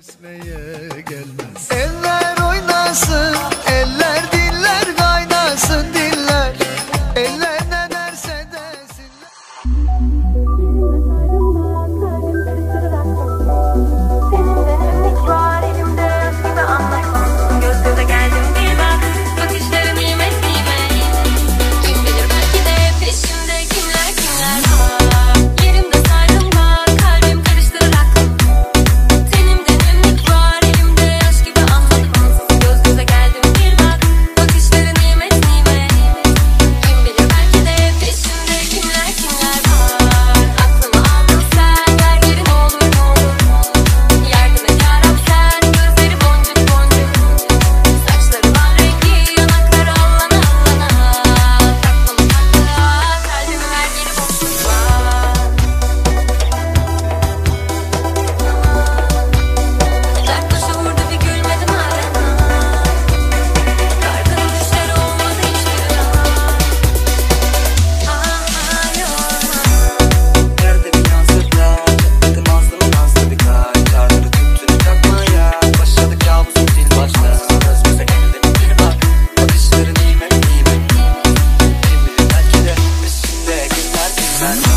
Küsmeye gelmez. Oynasın that.